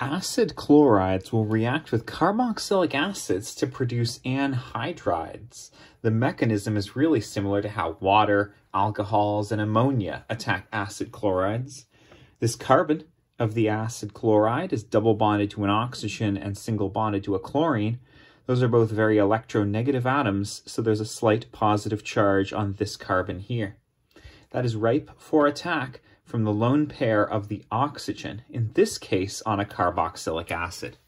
acid chlorides will react with carboxylic acids to produce anhydrides. The mechanism is really similar to how water, alcohols, and ammonia attack acid chlorides. This carbon of the acid chloride is double bonded to an oxygen and single bonded to a chlorine. Those are both very electronegative atoms, so there's a slight positive charge on this carbon here. That is ripe for attack from the lone pair of the oxygen, in this case on a carboxylic acid.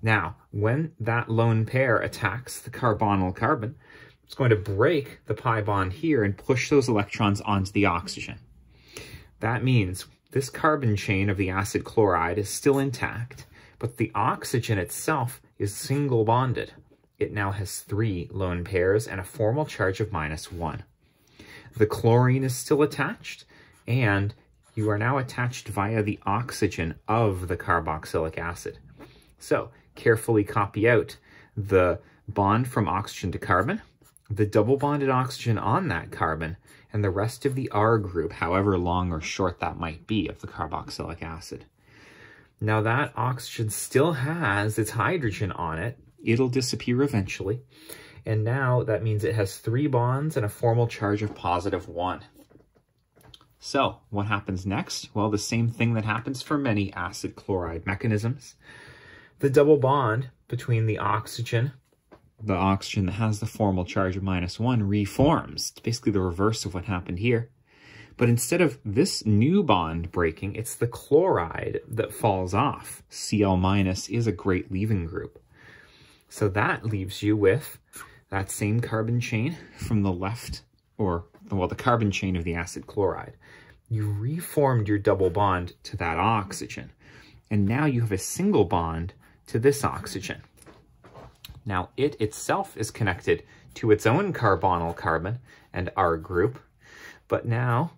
Now, when that lone pair attacks the carbonyl carbon, it's going to break the pi bond here and push those electrons onto the oxygen. That means this carbon chain of the acid chloride is still intact, but the oxygen itself is single bonded. It now has three lone pairs and a formal charge of minus one. The chlorine is still attached, and you are now attached via the oxygen of the carboxylic acid. So carefully copy out the bond from oxygen to carbon, the double bonded oxygen on that carbon, and the rest of the R group, however long or short that might be, of the carboxylic acid. Now that oxygen still has its hydrogen on it. It'll disappear eventually. And now that means it has three bonds and a formal charge of positive one. So what happens next? Well, the same thing that happens for many acid chloride mechanisms. The double bond between the oxygen, the oxygen that has the formal charge of minus one, reforms. It's basically the reverse of what happened here. But instead of this new bond breaking, it's the chloride that falls off. Cl minus is a great leaving group. So that leaves you with that same carbon chain from the left, or well, the carbon chain of the acid chloride you reformed your double bond to that oxygen. And now you have a single bond to this oxygen. Now it itself is connected to its own carbonyl carbon and R group, but now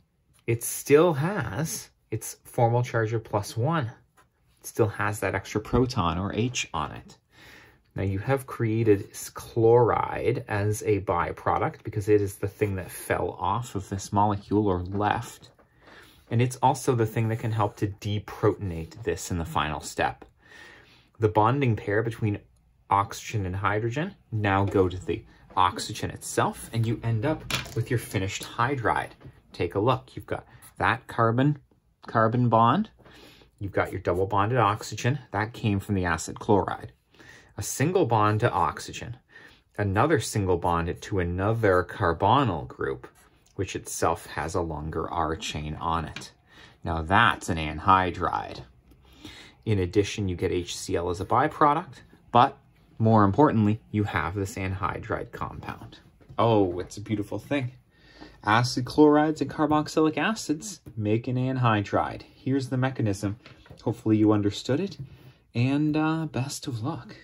it still has its formal charge of plus one. It still has that extra proton or H on it. Now you have created chloride as a byproduct because it is the thing that fell off of this molecule or left. And it's also the thing that can help to deprotonate this in the final step. The bonding pair between oxygen and hydrogen now go to the oxygen itself, and you end up with your finished anhydride. Take a look. You've got that carbon-carbon bond. You've got your double bonded oxygen. That came from the acid chloride. A single bond to oxygen. Another single bond to another carbonyl group which itself has a longer R chain on it. Now that's an anhydride. In addition, you get HCl as a byproduct, but more importantly, you have this anhydride compound. Oh, it's a beautiful thing. Acid chlorides and carboxylic acids make an anhydride. Here's the mechanism. Hopefully you understood it, and uh, best of luck.